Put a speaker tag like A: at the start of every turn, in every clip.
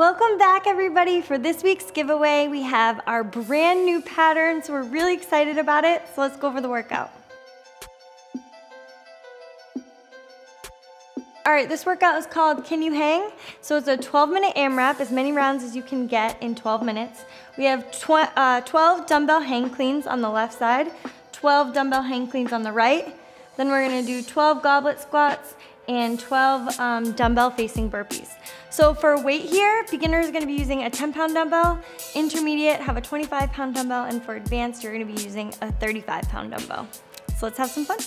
A: Welcome back everybody. For this week's giveaway, we have our brand new pattern, so we're really excited about it. So let's go over the workout. All right, this workout is called Can You Hang? So it's a 12 minute AMRAP, as many rounds as you can get in 12 minutes. We have tw uh, 12 dumbbell hang cleans on the left side, 12 dumbbell hang cleans on the right. Then we're gonna do 12 goblet squats and 12 um, dumbbell facing burpees. So for weight here, beginner is gonna be using a 10 pound dumbbell, intermediate have a 25 pound dumbbell, and for advanced, you're gonna be using a 35 pound dumbbell. So let's have some fun.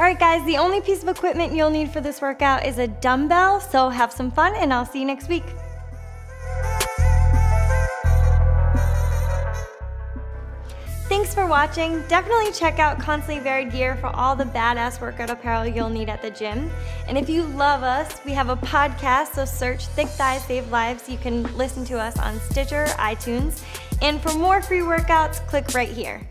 A: All right guys, the only piece of equipment you'll need for this workout is a dumbbell, so have some fun and I'll see you next week. Thanks for watching. Definitely check out Constantly Varied Gear for all the badass workout apparel you'll need at the gym. And if you love us, we have a podcast, so search Thick Thighs Save Lives. You can listen to us on Stitcher, iTunes. And for more free workouts, click right here.